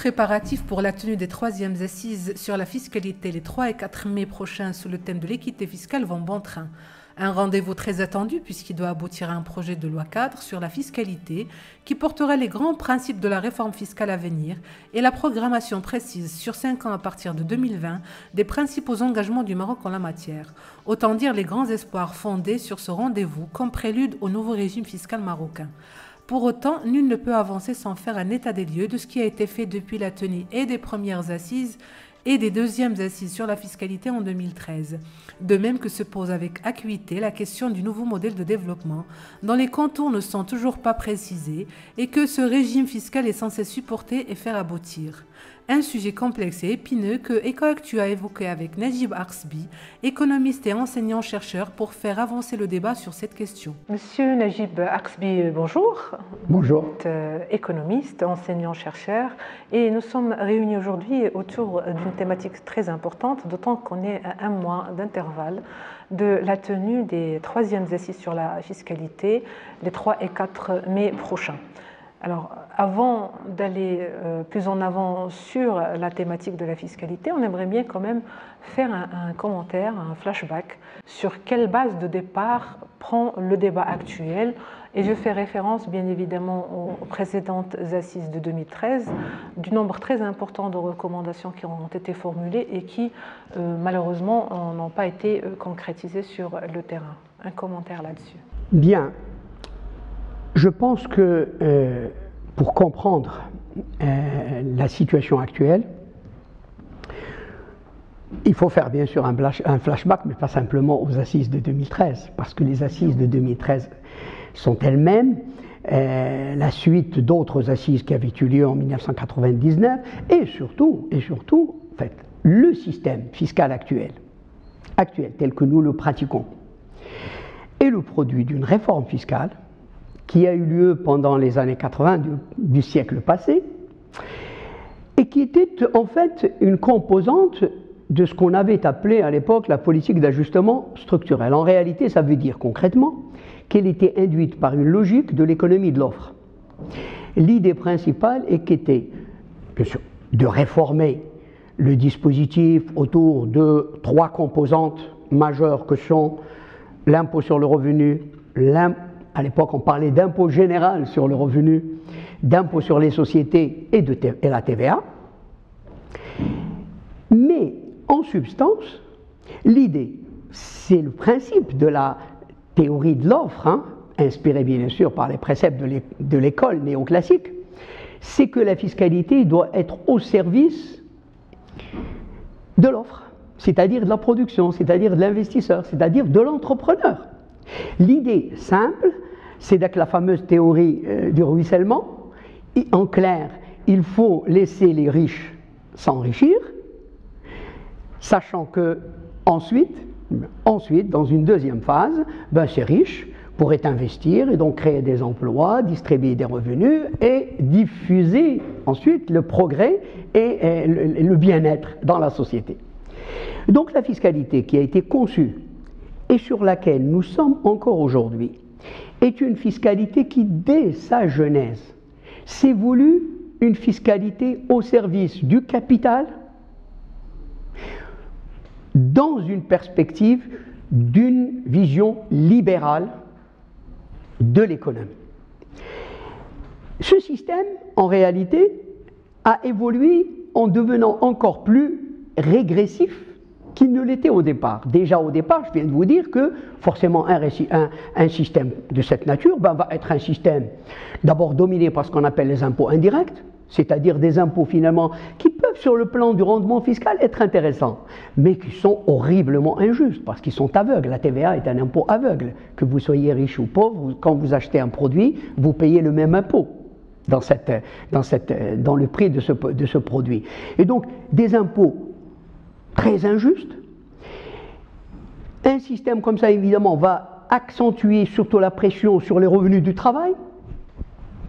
Préparatifs pour la tenue des troisièmes assises sur la fiscalité les 3 et 4 mai prochains sous le thème de l'équité fiscale vont bon train. Un rendez-vous très attendu puisqu'il doit aboutir à un projet de loi cadre sur la fiscalité qui portera les grands principes de la réforme fiscale à venir et la programmation précise sur cinq ans à partir de 2020 des principaux engagements du Maroc en la matière. Autant dire les grands espoirs fondés sur ce rendez-vous comme prélude au nouveau régime fiscal marocain. Pour autant, nul ne peut avancer sans faire un état des lieux de ce qui a été fait depuis la tenue et des premières assises et des deuxièmes assises sur la fiscalité en 2013. De même que se pose avec acuité la question du nouveau modèle de développement, dont les contours ne sont toujours pas précisés et que ce régime fiscal est censé supporter et faire aboutir. Un sujet complexe et épineux que EcoActu a évoqué avec Najib Arsbi, économiste et enseignant-chercheur, pour faire avancer le débat sur cette question. Monsieur Najib Arsbi, bonjour. Bonjour. Vous êtes euh, économiste, enseignant-chercheur, et nous sommes réunis aujourd'hui autour d'une thématique très importante, d'autant qu'on est à un mois d'intervalle de la tenue des troisièmes assises sur la fiscalité les 3 et 4 mai prochains. Alors, avant d'aller euh, plus en avant sur la thématique de la fiscalité, on aimerait bien quand même faire un, commentaire, un flashback sur quelle base de départ prend le débat actuel. Et je fais référence bien évidemment aux précédentes assises de 2013, du nombre très important de recommandations qui ont été formulées et qui euh, malheureusement n'ont pas été euh, concrétisées sur le terrain. Un commentaire là-dessus. Bien, je pense que euh, pour comprendre euh, la situation actuelle, il faut faire bien sûr un, flashback, mais pas simplement aux assises de 2013, parce que les assises de 2013 sont elles-mêmes euh, la suite d'autres assises qui avaient eu lieu en 1999, et surtout, et surtout, en fait, le système fiscal actuel, actuel tel que nous le pratiquons, est le produit d'une réforme fiscale qui a eu lieu pendant les années 80 du, siècle passé, et qui était en fait une composante de ce qu'on avait appelé à l'époque la politique d'ajustement structurel. En réalité, ça veut dire concrètement qu'elle était induite par une logique de l'économie de l'offre. L'idée principale était de réformer le dispositif autour de trois composantes majeures que sont l'impôt sur le revenu, à l'époque, on parlait d'impôt général sur le revenu, d'impôt sur les sociétés et, de la TVA. Mais en substance, l'idée, c'est le principe de la théorie de l'offre, hein, inspirée bien sûr par les préceptes de l'école néoclassique, c'est que la fiscalité doit être au service de l'offre, c'est-à-dire de la production, c'est-à-dire de l'investisseur, c'est-à-dire de l'entrepreneur. L'idée simple, c'est donc la fameuse théorie euh, du ruissellement. en clair, il faut laisser les riches s'enrichir, sachant que ensuite, ensuite, dans une deuxième phase, ben, ces riches pourraient investir et donc créer des emplois, distribuer des revenus et diffuser ensuite le progrès et le bien-être dans la société. Donc la fiscalité qui a été conçue et sur laquelle nous sommes encore aujourd'hui est une fiscalité qui, dès sa genèse, s'est voulu une fiscalité au service du capital dans une perspective d'une vision libérale de l'économie. Ce système, en réalité, a évolué en devenant encore plus régressif qu'il ne l'était au départ. Déjà au départ, je viens de vous dire que forcément un, système de cette nature ben, va être un système d'abord dominé par ce qu'on appelle les impôts indirects, c'est-à-dire des impôts finalement qui peuvent sur le plan du rendement fiscal être intéressants, mais qui sont horriblement injustes parce qu'ils sont aveugles. La TVA est un impôt aveugle. Que vous soyez riche ou pauvre, quand vous achetez un produit, vous payez le même impôt. Dans le prix de ce, de ce produit. Et donc, des impôts très injuste. Un système comme ça, évidemment, va accentuer surtout la pression sur les revenus du travail,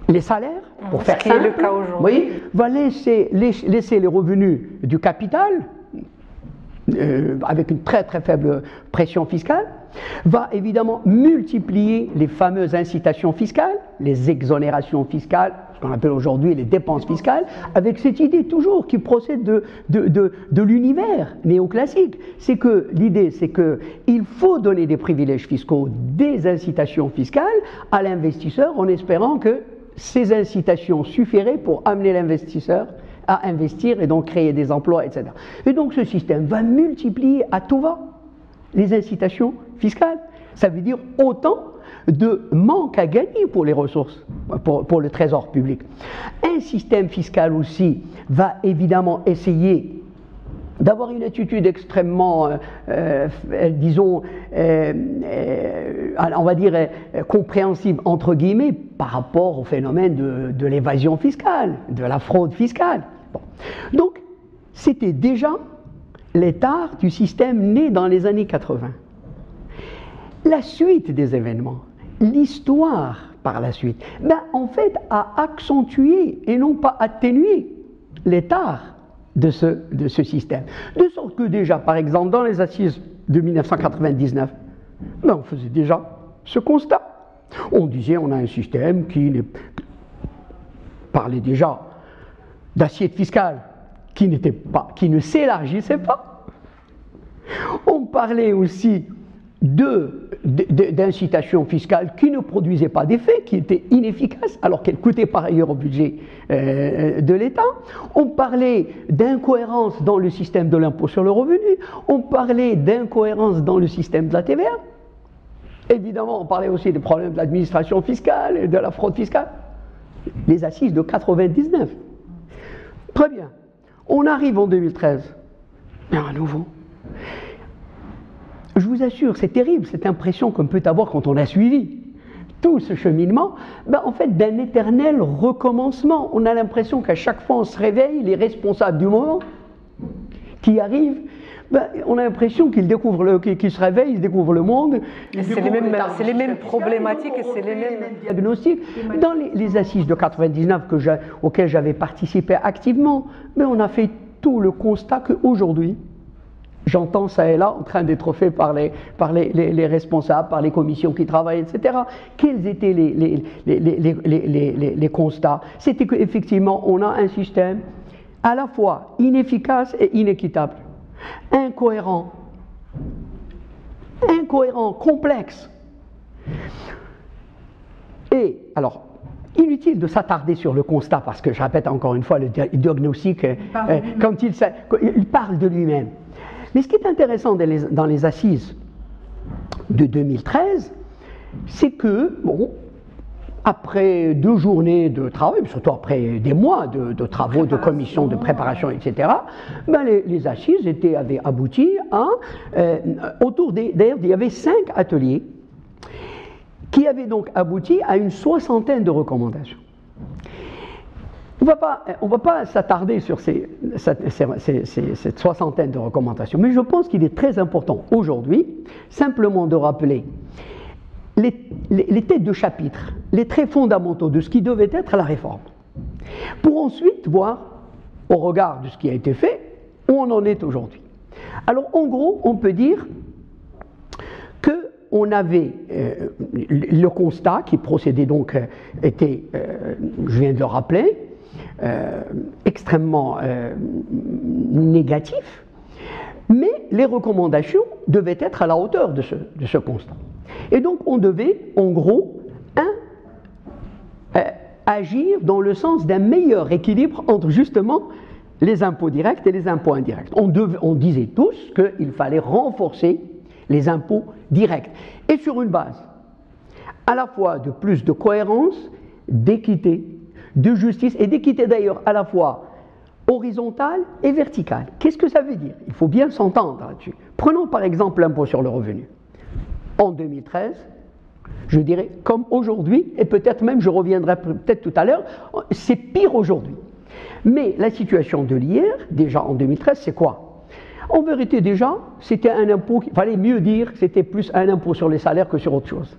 les salaires, pour faire simple, le cas oui, va laisser, laisser les revenus du capital, euh, avec une très très faible pression fiscale, va évidemment multiplier les fameuses incitations fiscales, les exonérations fiscales, qu'on appelle aujourd'hui les dépenses fiscales, avec cette idée toujours qui procède de, de, de, l'univers néoclassique. C'est que l'idée, c'est qu'il faut donner des privilèges fiscaux, des incitations fiscales à l'investisseur en espérant que ces incitations suffiraient pour amener l'investisseur à investir et donc créer des emplois, etc. Et donc ce système va multiplier à tout va les incitations fiscales. Ça veut dire autant de manque à gagner pour les ressources, pour, le trésor public. Un système fiscal aussi va évidemment essayer d'avoir une attitude extrêmement, euh, euh, disons, euh, on va dire compréhensible, entre guillemets, par rapport au phénomène de, l'évasion fiscale, de la fraude fiscale. Donc, c'était déjà l'état du système né dans les années 80. La suite des événements, l'histoire par la suite, ben, en fait, a accentué et non pas atténué l'état de ce, système. De sorte que déjà, par exemple, dans les assises de 1999, ben, on faisait déjà ce constat. On disait on a un système qui parlait déjà d'assiette fiscale qui, pas, qui ne s'élargissait pas. On parlait aussi d'incitation fiscale qui ne produisait pas d'effet, qui était inefficace, alors qu'elle coûtait par ailleurs au budget euh, de l'État. On parlait d'incohérence dans le système de l'impôt sur le revenu, on parlait d'incohérence dans le système de la TVA. Évidemment, on parlait aussi des problèmes de l'administration fiscale et de la fraude fiscale. Les assises de 99. Très bien. On arrive en 2013. Mais à nouveau, je vous assure, c'est terrible cette impression qu'on peut avoir quand on a suivi tout ce cheminement, ben en fait d'un éternel recommencement. On a l'impression qu'à chaque fois on se réveille, les responsables du moment qui arrivent, ben, on a l'impression qu'ils découvrent le, qu'ils se réveillent, ils découvrent le monde. C'est les, mêmes, les mêmes problématiques et c'est les mêmes diagnostics. Dans les, assises de 99 que auxquelles j'avais participé activement, mais ben, on a fait tout le constat qu'aujourd'hui, J'entends ça et là en train d'être fait par, les, par les, les, responsables, par les commissions qui travaillent, etc. Quels étaient les, les constats? C'était qu'effectivement, on a un système à la fois inefficace et inéquitable, incohérent, incohérent, complexe. Et alors, inutile de s'attarder sur le constat, parce que je répète encore une fois, le diagnostic, quand il, il parle de lui-même. Mais ce qui est intéressant dans les, assises de 2013, c'est que, bon, après deux journées de travail, surtout après des mois de, travaux, de commissions, de préparation, etc., ben les, assises avaient abouti à, euh, autour des, d'ailleurs, il y avait cinq ateliers qui avaient donc abouti à une soixantaine de recommandations. On ne va pas s'attarder sur ces, cette soixantaine de recommandations, mais je pense qu'il est très important aujourd'hui simplement de rappeler les, têtes de chapitre, les traits fondamentaux de ce qui devait être la réforme, pour ensuite voir, au regard de ce qui a été fait, où on en est aujourd'hui. Alors en gros, on peut dire que on avait euh, le constat qui procédait donc, euh, était, euh, je viens de le rappeler, extrêmement euh, négatif, mais les recommandations devaient être à la hauteur de ce, constat. Et donc on devait, en gros, euh, agir dans le sens d'un meilleur équilibre entre justement les impôts directs et les impôts indirects. On disait tous qu'il fallait renforcer les impôts directs, et sur une base à la fois de plus de cohérence, d'équité de justice et d'équité d'ailleurs à la fois horizontale et verticale. Qu'est-ce que ça veut dire? Il faut bien s'entendre là-dessus. Prenons par exemple l'impôt sur le revenu. En 2013, je dirais comme aujourd'hui, et peut-être même je reviendrai peut-être tout à l'heure, c'est pire aujourd'hui. Mais la situation de l'hier, déjà en 2013, c'est quoi? En vérité déjà, c'était un impôt, il fallait mieux dire que c'était plus un impôt sur les salaires que sur autre chose.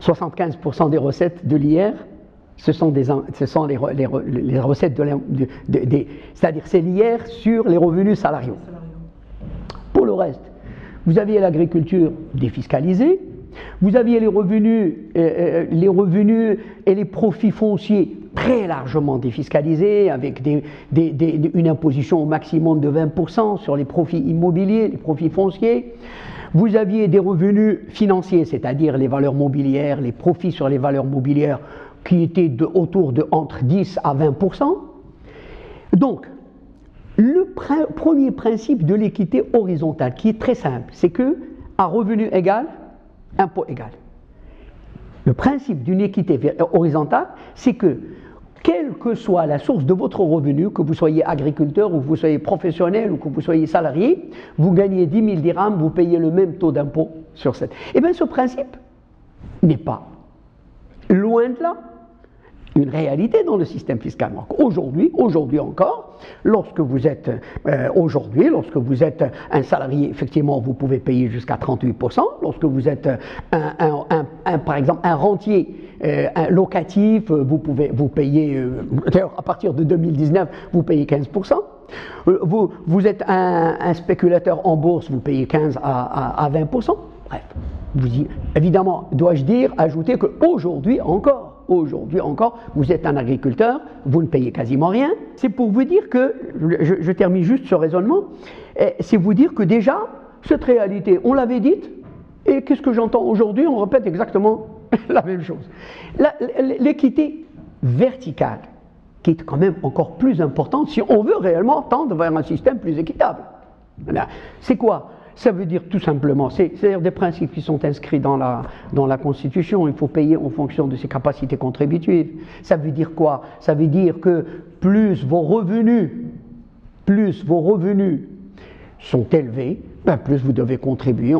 75% des recettes de l'hier ce sont, les, recettes de, c'est-à-dire c'est l'IR sur les revenus salariaux. Pour le reste, vous aviez l'agriculture défiscalisée, vous aviez les revenus, euh, euh, les revenus et les profits fonciers très largement défiscalisé, avec une imposition au maximum de 20% sur les profits immobiliers, les profits fonciers. Vous aviez des revenus financiers, c'est-à-dire les valeurs mobilières, les profits sur les valeurs mobilières, qui étaient de, autour de entre 10 à 20%. Donc, le premier principe de l'équité horizontale, qui est très simple, c'est que à revenu égal, impôt égal. Le principe d'une équité horizontale, c'est que quelle que soit la source de votre revenu, que vous soyez agriculteur ou que vous soyez professionnel ou que vous soyez salarié, vous gagnez 10 000 dirhams, vous payez le même taux d'impôt sur cette. Eh bien, ce principe n'est pas loin de là une réalité dans le système fiscal. Aujourd'hui, aujourd'hui encore, lorsque vous êtes euh, aujourd'hui, lorsque vous êtes un salarié, effectivement, vous pouvez payer jusqu'à 38%. Lorsque vous êtes un, par exemple un rentier, euh, un locatif, vous pouvez vous payer. Euh, d'ailleurs, à partir de 2019, vous payez 15%. Vous, vous êtes un, spéculateur en bourse, vous payez 15 à, à 20%. Bref, vous évidemment, dois-je dire, ajouter qu'aujourd'hui encore, aujourd'hui encore, vous êtes un agriculteur, vous ne payez quasiment rien. C'est pour vous dire que, je, termine juste ce raisonnement, eh, c'est vous dire que déjà, cette réalité, on l'avait dite, et qu'est-ce que j'entends aujourd'hui On répète exactement la même chose. L'équité verticale, qui est quand même encore plus importante si on veut réellement tendre vers un système plus équitable. C'est quoi? Ça veut dire tout simplement, c'est-à-dire des principes qui sont inscrits dans la, dans la Constitution, il faut payer en fonction de ses capacités contributives. Ça veut dire quoi? Ça veut dire que plus vos revenus, plus vos revenus sont élevés, ben plus vous devez contribuer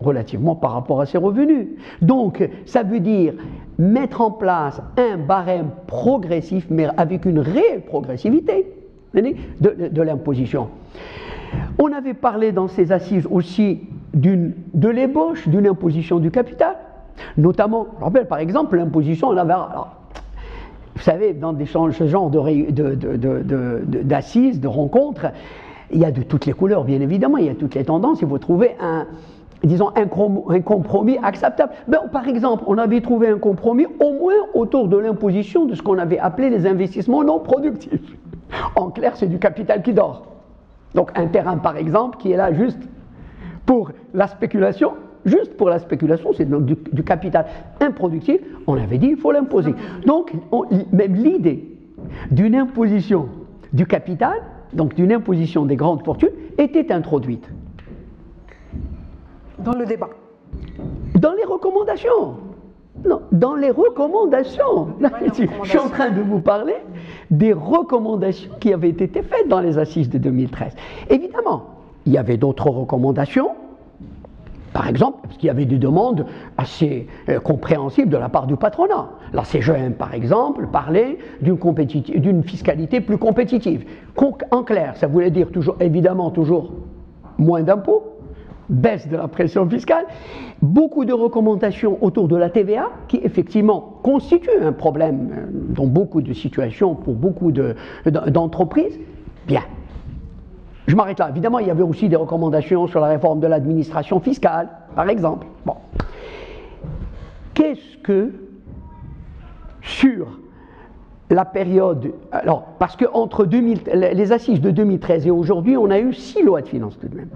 relativement par rapport à ces revenus. Donc, ça veut dire mettre en place un barème progressif, mais avec une réelle progressivité de, de l'imposition. On avait parlé dans ces assises aussi de l'ébauche d'une imposition du capital, notamment, je rappelle par exemple l'imposition en avait. vous savez, dans ce genre d'assises, de, rencontres, il y a de toutes les couleurs, bien évidemment, il y a toutes les tendances, trouver un, disons, un, compromis acceptable. Ben, par exemple, on avait trouvé un compromis au moins autour de l'imposition de ce qu'on avait appelé les investissements non productifs. En clair, c'est du capital qui dort. Donc un terrain, par exemple, qui est là juste pour la spéculation, juste pour la spéculation, c'est donc du, capital improductif, on avait dit il faut l'imposer. Donc même l'idée d'une imposition du capital, donc d'une imposition des grandes fortunes, était introduite. Dans le débat Dans les recommandations non, dans les recommandations. Je suis en train de vous parler des recommandations qui avaient été faites dans les assises de 2013. Évidemment, il y avait d'autres recommandations. Par exemple, parce qu'il y avait des demandes assez euh, compréhensibles de la part du patronat. La CGM, par exemple, parlait d'une fiscalité plus compétitive. En clair, ça voulait dire toujours, évidemment, toujours moins d'impôts, baisse de la pression fiscale, beaucoup de recommandations autour de la TVA, qui effectivement constitue un problème euh, dans beaucoup de situations pour beaucoup d'entreprises. Bien. Je m'arrête là. Évidemment, il y avait aussi des recommandations sur la réforme de l'administration fiscale, par exemple. Bon. Qu'est-ce que sur la période. Alors, parce que entre les assises de 2013 et aujourd'hui, on a eu six lois de finances tout de même.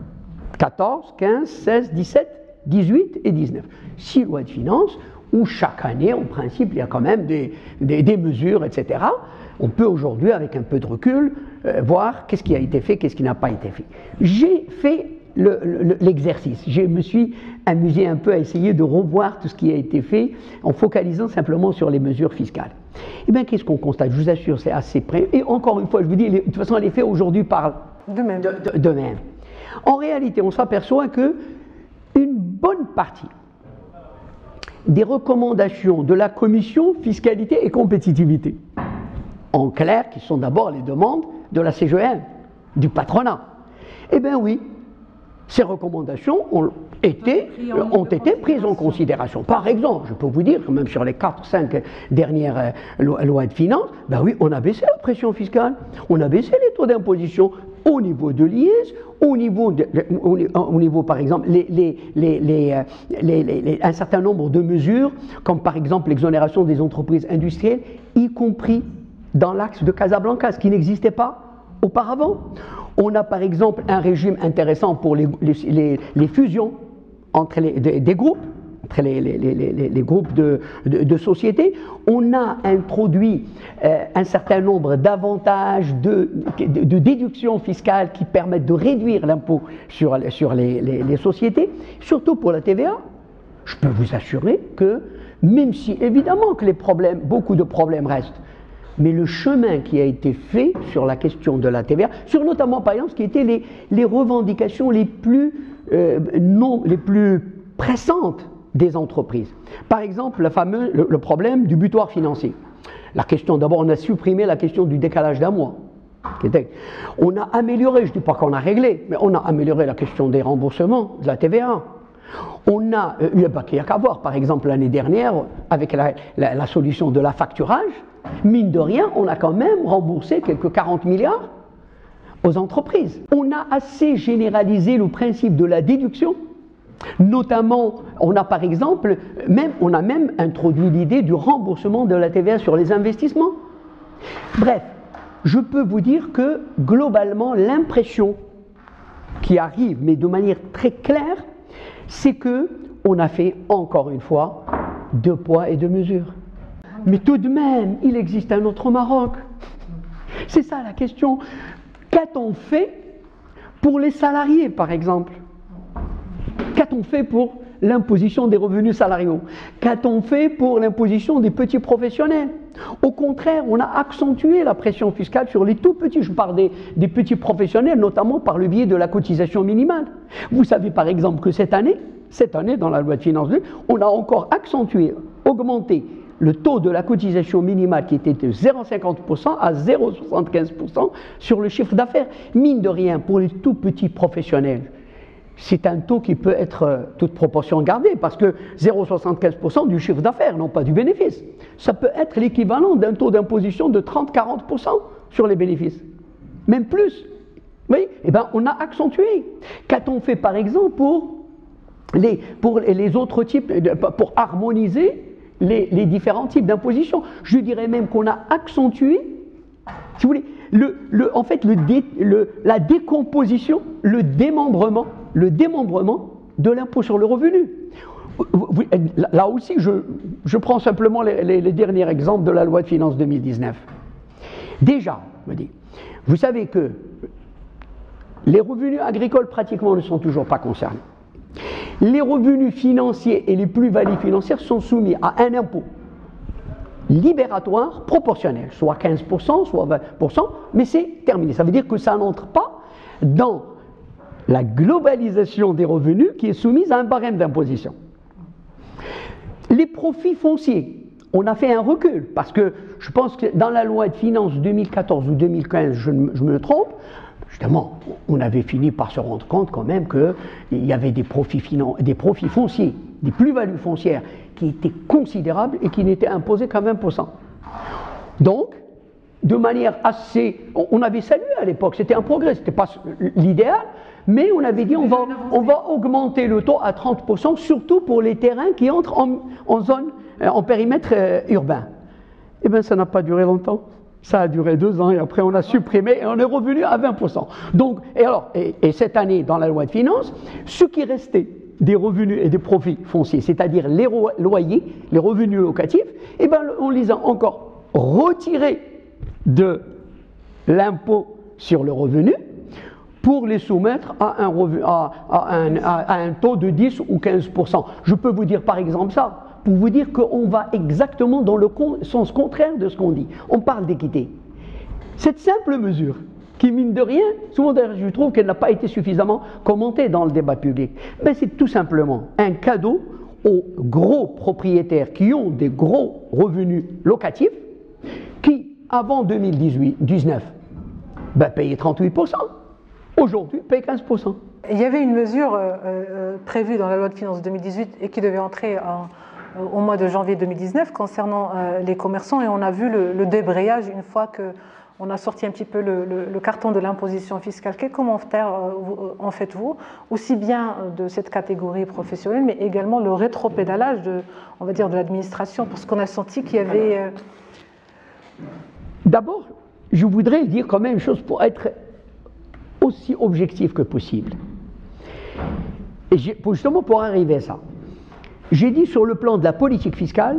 14, 15, 16, 17, 18 et 19. Six lois de finances où chaque année, en principe, il y a quand même des, mesures, etc. On peut aujourd'hui, avec un peu de recul, euh, voir qu'est-ce qui a été fait, qu'est-ce qui n'a pas été fait. J'ai fait l'exercice. je me suis amusé un peu à essayer de revoir tout ce qui a été fait en focalisant simplement sur les mesures fiscales. Eh bien, qu'est-ce qu'on constate? Je vous assure, c'est assez près. Et encore une fois, je vous dis, de toute façon, les faits aujourd'hui parlent de même. de même. En réalité, on s'aperçoit que une bonne partie des recommandations de la commission fiscalité et compétitivité, en clair, qui sont d'abord les demandes de la CGM, du patronat, eh bien oui, ces recommandations ont été, ont été prises en considération. Par exemple, je peux vous dire que même sur les 4-5 dernières euh, lois de finances, ben oui, on a baissé la pression fiscale, on a baissé les taux d'imposition, au niveau de l'IS, au niveau, au, niveau, par exemple, euh, un certain nombre de mesures, comme par exemple l'exonération des entreprises industrielles, y compris dans l'axe de Casablanca, ce qui n'existait pas auparavant. On a par exemple un régime intéressant pour les, fusions entre des groupes entre les, groupes de, sociétés, on a introduit euh, un certain nombre d'avantages de, de, déductions fiscales qui permettent de réduire l'impôt sur, les, sociétés, surtout pour la TVA. Je peux vous assurer que, même si évidemment que les problèmes, beaucoup de problèmes restent, mais le chemin qui a été fait sur la question de la TVA, sur notamment par exemple ce qui étaient les, les revendications les plus, euh, non, les plus pressantes des entreprises. Par exemple, le, fameux, le, problème du butoir financier. La question, d'abord, on a supprimé la question du décalage d'un mois. On a amélioré, je ne dis pas qu'on a réglé, mais on a amélioré la question des remboursements de la TVA. On a, eu il n'y a qu'à voir, par exemple, l'année dernière, avec la, la, solution de la facturage, mine de rien, on a quand même remboursé quelques 40 milliards aux entreprises. On a assez généralisé le principe de la déduction Notamment, on a par exemple, on a même introduit l'idée du remboursement de la TVA sur les investissements. Bref, je peux vous dire que globalement, l'impression qui arrive, mais de manière très claire, c'est que on a fait encore une fois deux poids et deux mesures. Mais tout de même, il existe un autre Maroc. C'est ça la question. Qu'a-t-on fait pour les salariés, par exemple? Qu'a-t-on fait pour l'imposition des revenus salariaux? Qu'a-t-on fait pour l'imposition des petits professionnels? Au contraire, on a accentué la pression fiscale sur les tout petits. Je parle des, petits professionnels, notamment par le biais de la cotisation minimale. Vous savez par exemple que cette année, cette année dans la loi de finances 2, on a encore accentué, augmenté le taux de la cotisation minimale qui était de 0,50% à 0,75% sur le chiffre d'affaires. Mine de rien, pour les tout petits professionnels, c'est un taux qui peut être euh, toute proportion gardée, parce que 0,75% du chiffre d'affaires, non pas du bénéfice. Ça peut être l'équivalent d'un taux d'imposition de 30-40% sur les bénéfices, même plus. Oui, eh bien, on a accentué. Qu'a-t-on fait par exemple pour les, pour les autres types, pour harmoniser les, différents types d'imposition? Je dirais même qu'on a accentué, si vous voulez, le, en fait, le, la décomposition, le démembrement le démembrement de l'impôt sur le revenu. Là aussi, je, prends simplement les, derniers exemples de la loi de finances 2019. Déjà, me dit, vous savez que les revenus agricoles pratiquement ne sont toujours pas concernés. Les revenus financiers et les plus-values financières sont soumis à un impôt libératoire proportionnel, soit 15%, soit 20%, mais c'est terminé. Ça veut dire que ça n'entre pas dans la globalisation des revenus qui est soumise à un barème d'imposition. Les profits fonciers, on a fait un recul parce que je pense que dans la loi de finances 2014 ou 2015, je, me trompe, justement, on avait fini par se rendre compte quand même qu'il y avait des profits, des profits fonciers, des plus-values foncières qui étaient considérables et qui n'étaient imposés qu'à 20%. Donc, de manière assez. On avait salué à l'époque, c'était un progrès, ce n'était pas l'idéal, mais on avait dit on va, augmenter le taux à 30%, surtout pour les terrains qui entrent en, zone, euh, en périmètre euh, urbain. Eh bien, ça n'a pas duré longtemps. Ça a duré deux ans et après on a supprimé et on est revenu à 20%. Donc, et alors, et, cette année, dans la loi de finances, ce qui restait des revenus et des profits fonciers, c'est-à-dire les loyers, les revenus locatifs, eh bien, on les a encore retirés de l'impôt sur le revenu pour les soumettre à un, taux de 10 ou 15%. Je peux vous dire par exemple ça, pour vous dire qu'on va exactement dans le sens contraire de ce qu'on dit. On parle d'équité. Cette simple mesure, qui mine de rien, souvent d'ailleurs je trouve qu'elle n'a pas été suffisamment commentée dans le débat public, ben, c'est tout simplement un cadeau aux gros propriétaires qui ont des gros revenus locatifs, qui, avant 2019, ben, payaient 38%. Aujourd'hui, paye 15%. Il y avait une mesure euh, euh, prévue dans la loi de finances 2018 et qui devait entrer au mois de janvier 2019 concernant euh, les commerçants et on a vu le, débrayage une fois que on a sorti un petit peu le, carton de l'imposition fiscale. Quel commentaire en faites-vous, aussi bien de cette catégorie professionnelle, mais également le rétropédalage de, on va dire, de l'administration, parce qu'on a senti qu'il y avait... D'abord, je voudrais dire quand même une chose pour être aussi objectif que possible. Et justement pour arriver à ça, j'ai dit sur le plan de la politique fiscale,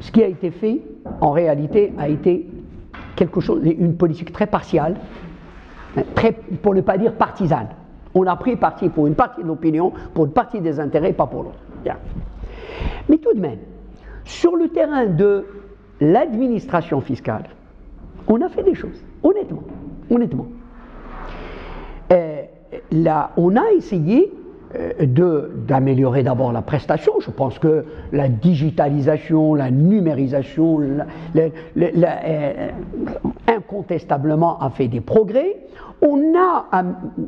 ce qui a été fait, en réalité, a été quelque chose, une politique très partiale, hein, pour ne pas dire partisane. On a pris parti pour une partie de l'opinion, pour une partie des intérêts, pas pour l'autre. Mais tout de même, sur le terrain de l'administration fiscale, on a fait des choses, honnêtement, honnêtement. Euh, on a essayé euh, d'améliorer d'abord la prestation. Je pense que la digitalisation, la numérisation, euh, incontestablement a fait des progrès. On a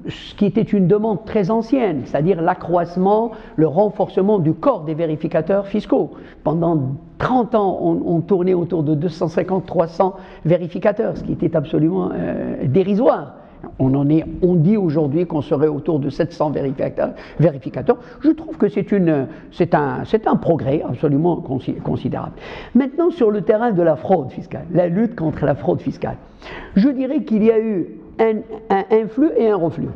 ce qui était une demande très ancienne, c'est-à-dire l'accroissement, le renforcement du corps des vérificateurs fiscaux. Pendant 30 ans, on, tournait autour de 250-300 vérificateurs, ce qui était absolument euh, dérisoire. On, dit aujourd'hui qu'on serait autour de 700 vérificateurs. Je trouve que c'est, un, progrès absolument considérable. Maintenant, sur le terrain de la fraude fiscale, la lutte contre la fraude fiscale, je dirais qu'il y a eu un, un, flux et un reflux.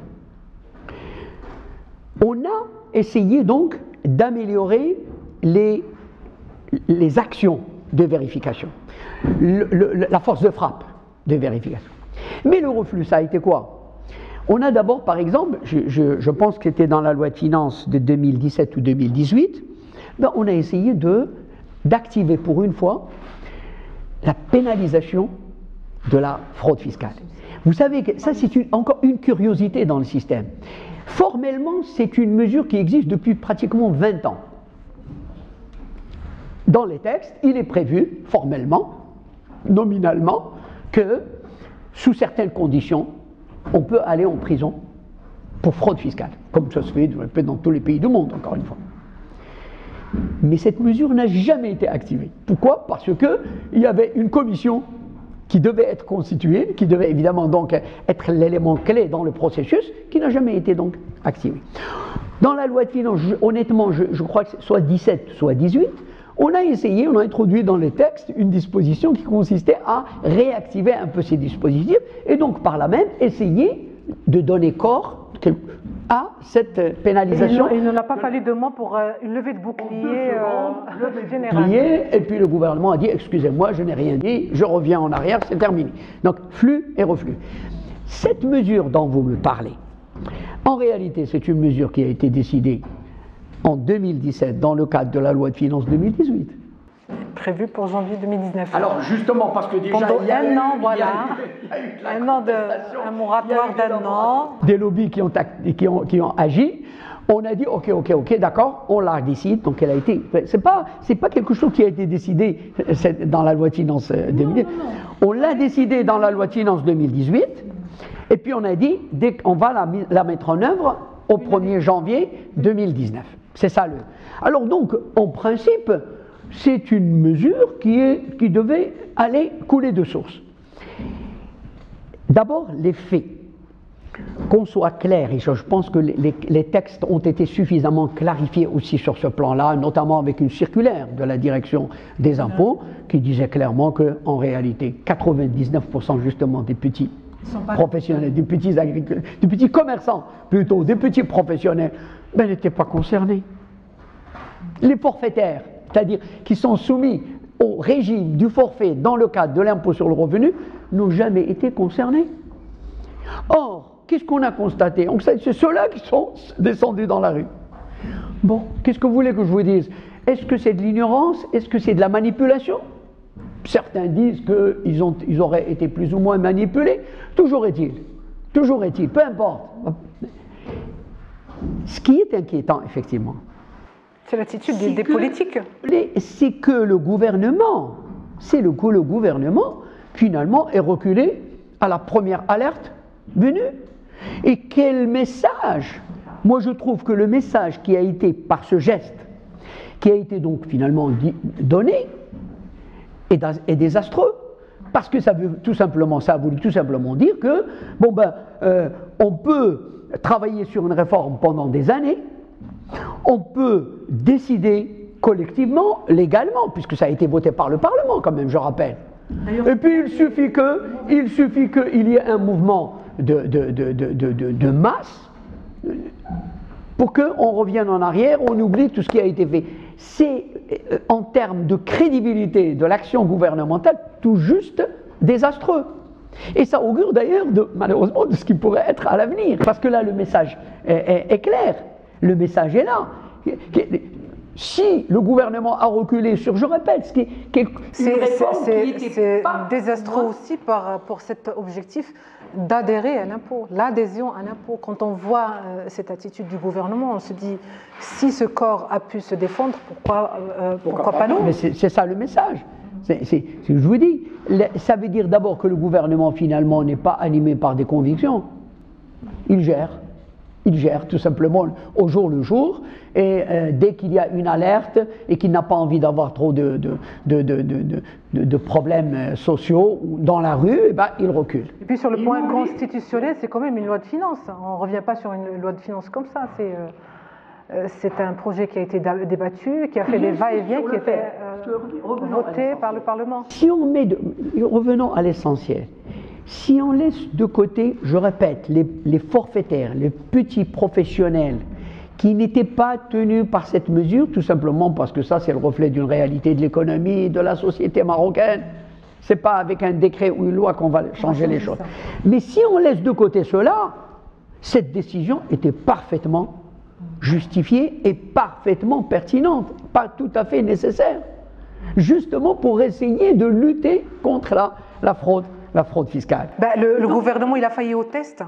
On a essayé donc d'améliorer les actions de vérification, la force de frappe de vérification. Mais le reflux, ça a été quoi? On a d'abord, par exemple, je, pense que c'était dans la loi de finances de 2017 ou 2018, ben on a essayé d'activer pour une fois la pénalisation de la fraude fiscale. Vous savez que ça, c'est encore une curiosité dans le système. Formellement, c'est une mesure qui existe depuis pratiquement 20 ans. Dans les textes, il est prévu, formellement, nominalement, que sous certaines conditions, on peut aller en prison pour fraude fiscale, comme ça se fait dans tous les pays du monde, encore une fois. Mais cette mesure n'a jamais été activée. Pourquoi? Parce qu'il y avait une commission qui devait être constituée, qui devait évidemment donc être l'élément clé dans le processus, qui n'a jamais été donc activée. Dans la loi de finances, honnêtement, je, je crois que soit 17, soit 18, on a essayé, on a introduit dans les textes une disposition qui consistait à réactiver un peu ces dispositifs et donc par là même essayer de donner corps à cette pénalisation. il ne l'a pas fallu de mois pour euh, une levée de bouclier euh, Et puis le gouvernement a dit excusez-moi, je n'ai rien dit, je reviens en arrière, c'est terminé. Donc flux et reflux. Cette mesure dont vous me parlez, en réalité, c'est une mesure qui a été décidée en 2017 dans le cadre de la loi de finances 2018 prévu pour janvier 2019. Alors justement, parce que déjà il y a un an, voilà, un an de, un moratoire d'un an. Des lobbies qui ont, qui ont, qui ont agi. On a dit ok, ok, ok, d'accord, on la décide. Donc elle a été. C'est pas, c'est pas quelque chose qui a été décidé dans la loi de finances 2018. Euh, on l'a décidé dans la loi de finances 2018. Et puis on a dit, dès qu'on va la, la mettre en œuvre au 1er janvier 2019. C'est ça le. Alors donc, en principe, c'est une mesure qui, est, qui devait aller couler de source. D'abord, les faits. Qu'on soit clair, et je pense que les, textes ont été suffisamment clarifiés aussi sur ce plan-là, notamment avec une circulaire de la direction des impôts qui disait clairement qu'en réalité, 99% justement des petits professionnels, des petits agriculteurs, des petits commerçants plutôt, des petits professionnels, ben, n'étaient pas concernés. Les forfaitaires, c'est-à-dire qui sont soumis au régime du forfait dans le cadre de l'impôt sur le revenu, n'ont jamais été concernés. Or, qu'est-ce qu'on a constaté? C'est ceux-là qui sont descendus dans la rue. Bon, qu'est-ce que vous voulez que je vous dise? Est-ce que c'est de l'ignorance? Est-ce que c'est de la manipulation? Certains disent qu'ils ils auraient été plus ou moins manipulés. Toujours est-il, toujours est-il, peu importe. Ce qui est inquiétant, effectivement, c'est l'attitude des, politiques. C'est que le gouvernement, c'est le que le gouvernement, finalement, est reculé à la première alerte venue. Et quel message? Moi, je trouve que le message qui a été, par ce geste, qui a été donc finalement donné, est, désastreux. Parce que ça veut tout simplement, ça a voulu tout simplement dire que, bon ben, euh, on peut travailler sur une réforme pendant des années, on peut décider collectivement, légalement, puisque ça a été voté par le Parlement quand même, je rappelle. Et puis il suffit que, il suffit qu'il y ait un mouvement de, de, de, de masse pour qu'on revienne en arrière, on oublie tout ce qui a été fait. C'est euh, en termes de crédibilité de l'action gouvernementale tout juste désastreux. Et ça augure d'ailleurs, malheureusement, de ce qui pourrait être à l'avenir. Parce que là, le message est, clair. Le message est là. Si le gouvernement a reculé sur, je répète, ce qui est, c'est désastreux aussi par, pour cet objectif d'adhérer à l'impôt, l'adhésion à l'impôt. Quand on voit euh, cette attitude du gouvernement, on se dit si ce corps a pu se défendre, pourquoi, euh, pourquoi, pas nous? Mais c'est ça le message. C'est ce que je vous dis. Ça veut dire d'abord que le gouvernement, finalement, n'est pas animé par des convictions. Il gère. Il gère tout simplement au jour le jour. Et euh, dès qu'il y a une alerte et qu'il n'a pas envie d'avoir trop de, de, de, de, problèmes euh, sociaux dans la rue, eh ben, il recule. Et puis sur le point constitutionnel, c'est quand même une loi de finances. On ne revient pas sur une loi de finances comme ça. C'est. Euh, c'est un projet qui a été débattu, qui a fait des va-et-vient, qui a été euh, voté par le Parlement. Si on met, revenons à l'essentiel, si on laisse de côté, je répète, les, forfaitaires, les petits professionnels qui n'étaient pas tenus par cette mesure, tout simplement parce que ça c'est le reflet d'une réalité de l'économie, de la société marocaine, c'est pas avec un décret ou une loi qu'on va changer les choses. Mais si on laisse de côté cela, cette décision était parfaitement justifiée et parfaitement pertinente, pas tout à fait nécessaire, justement pour essayer de lutter contre la, la fraude, la fraude fiscale. Ben, le, gouvernement, il a failli au test.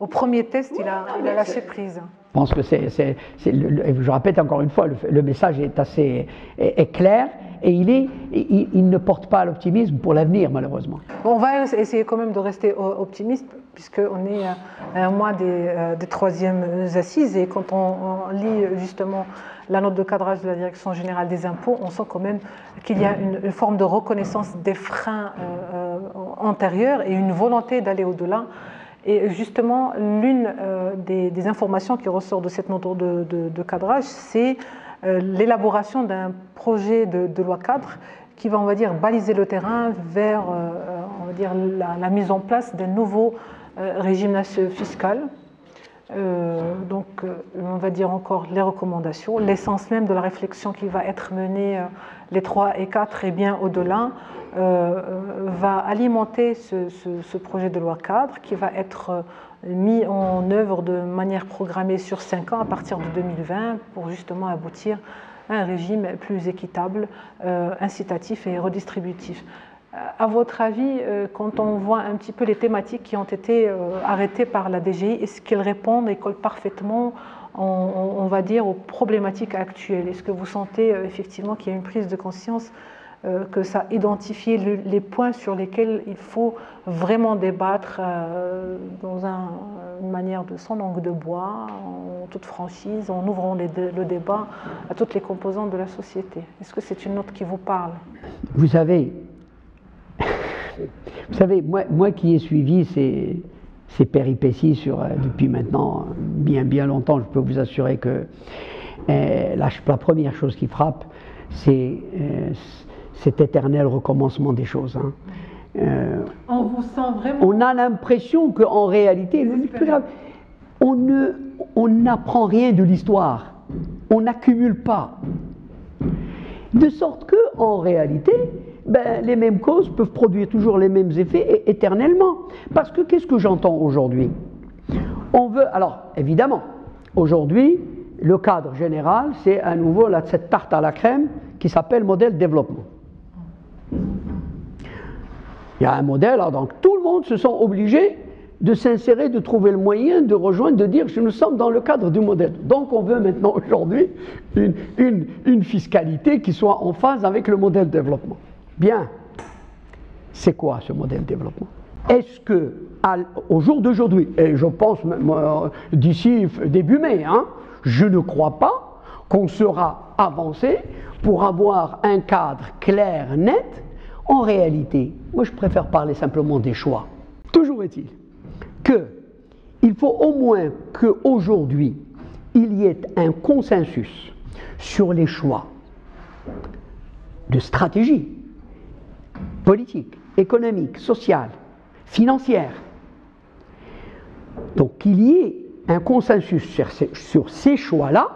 Au premier test, il a, il a lâché prise. Je pense que c'est, je répète encore une fois, le, message est assez est clair et il, est, il, ne porte pas l'optimisme pour l'avenir, malheureusement. on va essayer quand même de rester optimiste, puisqu'on est à un mois des, euh, des troisièmes assises, et quand on, lit justement la note de cadrage de la Direction générale des impôts, on sent quand même qu'il y a une, forme de reconnaissance des freins euh, euh, antérieurs et une volonté d'aller au-delà. Et justement, l'une des, informations qui ressort de cette note de, cadrage, c'est euh, l'élaboration d'un projet de, loi cadre qui va, on va dire, baliser le terrain vers, euh, dire, la, mise en place d'un nouveau euh, régime fiscal. Donc, on va dire encore les recommandations, l'essence même de la réflexion qui va être menée les 3 et 4 et bien au-delà, va alimenter ce, ce, projet de loi cadre qui va être mis en œuvre de manière programmée sur 5 ans à partir de 2020 pour justement aboutir à un régime plus équitable, euh, incitatif et redistributif. Euh, à votre avis, euh, quand on voit un petit peu les thématiques qui ont été arrêtées par la DGI, est-ce qu'elles répondent et collent parfaitement, on, va dire, aux problématiques actuelles? Est-ce que vous sentez effectivement qu'il y a une prise de conscience euh, que ça identifie les points sur lesquels il faut vraiment débattre euh, dans une manière de sans langue de bois, en toute franchise, en ouvrant le débat à toutes les composantes de la société? Est-ce que c'est une note qui vous parle? Vous savez, vous savez, moi, moi qui ai suivi ces, ces péripéties sur, euh, depuis maintenant bien bien longtemps, je peux vous assurer que la, la, première chose qui frappe, c'est cet éternel recommencement des choses. Hein. Euh, on vous sent vraiment. On a l'impression qu'en réalité, on ne, on n'apprend rien de l'histoire, on n'accumule pas, de sorte que en réalité, ben, les mêmes causes peuvent produire toujours les mêmes effets éternellement. Parce que qu'est-ce que j'entends aujourd'hui? On veut, alors évidemment, aujourd'hui, le cadre général, c'est à nouveau cette tarte à la crème qui s'appelle modèle développement. Il y a un modèle, donc tout le monde se sent obligé de s'insérer, de trouver le moyen de rejoindre, de dire que nous sommes dans le cadre du modèle. Donc on veut maintenant aujourd'hui une, fiscalité qui soit en phase avec le modèle développement. Bien, c'est quoi ce modèle de développement? Est-ce que au jour d'aujourd'hui, et je pense d'ici début mai, hein, je ne crois pas qu'on sera avancé pour avoir un cadre clair, net, En réalité, moi je préfère parler simplement des choix. Toujours est-il que il faut au moins qu'aujourd'hui, il y ait un consensus sur les choix de stratégie politique, économique, sociale, financière. Donc qu'il y ait un consensus sur ces, choix-là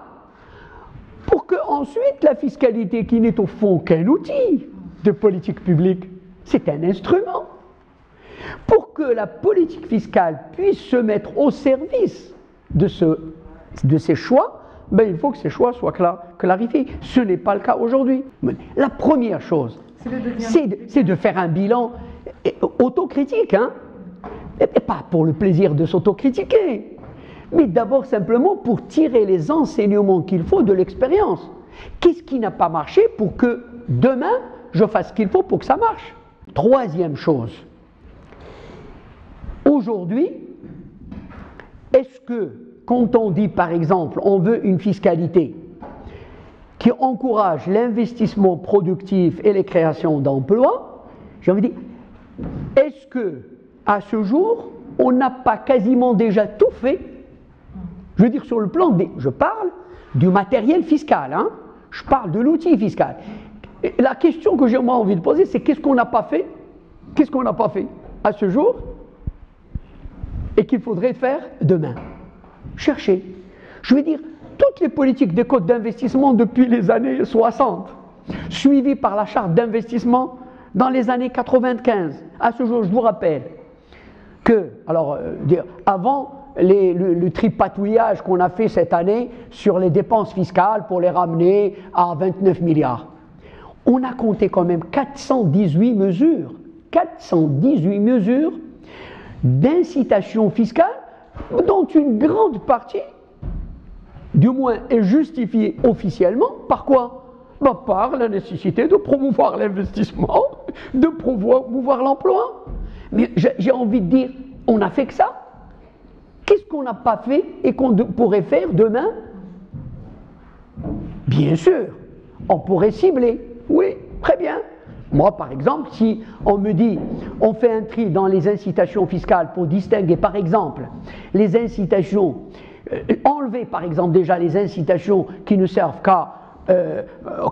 pour que ensuite la fiscalité, qui n'est au fond qu'un outil de politique publique, c'est un instrument. Pour que la politique fiscale puisse se mettre au service de, ce, de ces choix, ben, il faut que ces choix soient clarifiés. Ce n'est pas le cas aujourd'hui. La première chose, c'est de, faire un bilan autocritique, hein, pas pour le plaisir de s'autocritiquer, mais d'abord simplement pour tirer les enseignements qu'il faut de l'expérience. Qu'est-ce qui n'a pas marché pour que demain je fasse ce qu'il faut pour que ça marche? Troisième chose, aujourd'hui, est-ce que quand on dit par exemple on veut une fiscalité qui encourage l'investissement productif et les créations d'emplois, j'ai envie de dire, est-ce que à ce jour, on n'a pas quasiment déjà tout fait? Je veux dire, sur le plan des. Je parle du matériel fiscal, hein je parle de l'outil fiscal. la question que j'ai moi envie de poser, c'est qu'est-ce qu'on n'a pas fait? Qu'est-ce qu'on n'a pas fait à ce jour et qu'il faudrait faire demain? Chercher. Je veux dire, toutes les politiques des codes d'investissement depuis les années 60, suivies par la charte d'investissement dans les années 95, à ce jour, je vous rappelle, que, alors, euh, avant le, tripatouillage qu'on a fait cette année sur les dépenses fiscales pour les ramener à 29 milliards, on a compté quand même 418 mesures, 418 mesures d'incitation fiscale, dont une grande partie, du moins, est justifiée officiellement par quoi? Bah, Par la nécessité de promouvoir l'investissement, de promouvoir l'emploi. Mais j'ai envie de dire, on n'a fait que ça. Qu'est-ce qu'on n'a pas fait et qu'on pourrait faire demain? Bien sûr, on pourrait cibler. Oui, très bien. Moi, par exemple, si on me dit, on fait un tri dans les incitations fiscales pour distinguer, par exemple, les incitations, enlever, par exemple, déjà les incitations qui ne servent qu'à euh,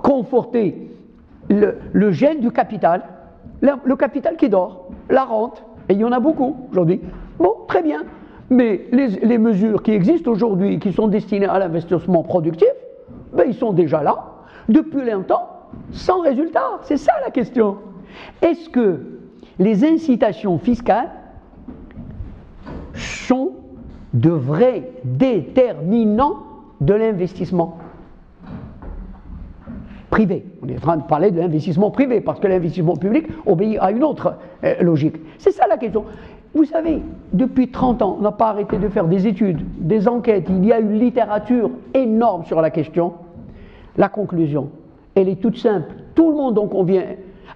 conforter le, gène du capital, le capital qui dort, la rente, et il y en a beaucoup aujourd'hui. Bon, très bien. Mais les, mesures qui existent aujourd'hui, qui sont destinées à l'investissement productif, ben, ils sont déjà là, depuis longtemps, sans résultat. C'est ça la question. Est-ce que les incitations fiscales sont de vrais déterminants de l'investissement privé. On est en train de parler de l'investissement privé, parce que l'investissement public obéit à une autre euh, logique. C'est ça la question. Vous savez, depuis 30 ans, on n'a pas arrêté de faire des études, des enquêtes, il y a une littérature énorme sur la question. La conclusion, elle est toute simple. Tout le monde en convient,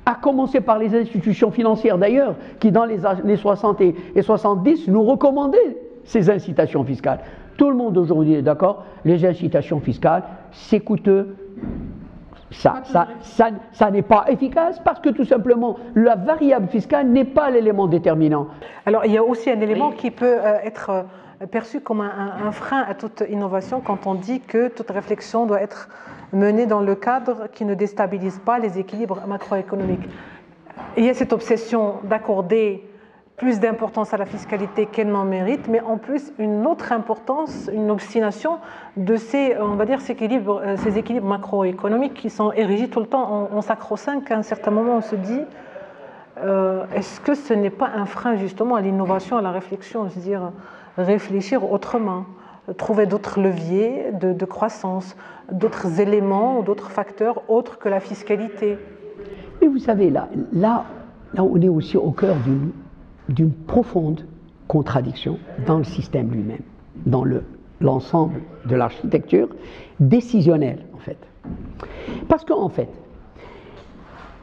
à commencer par les institutions financières d'ailleurs, qui dans les années 60 et 70 nous recommandaient ces incitations fiscales. Tout le monde aujourd'hui est d'accord, les incitations fiscales, c'est coûteux, ça, ça, ça, ça n'est pas efficace parce que tout simplement la variable fiscale n'est pas l'élément déterminant. Alors il y a aussi un élément qui peut euh, être euh, perçu comme un, frein à toute innovation quand on dit que toute réflexion doit être menée dans le cadre qui ne déstabilise pas les équilibres macroéconomiques. Il y a cette obsession d'accorder plus d'importance à la fiscalité qu'elle n'en mérite, mais en plus une autre importance, une obstination de ces, on va dire, ces équilibres, euh, ces équilibres macroéconomiques qui sont érigés tout le temps en, sacro-saint, qu'à un certain moment on se dit, euh, est-ce que ce n'est pas un frein justement à l'innovation, à la réflexion, se dire réfléchir autrement, trouver d'autres leviers de, croissance, d'autres éléments, d'autres facteurs autres que la fiscalité? Mais vous savez, là, là, là on est aussi au cœur d'une d'une profonde contradiction dans le système lui-même, dans l'ensemble de l'architecture décisionnelle, en fait. Parce qu'en fait,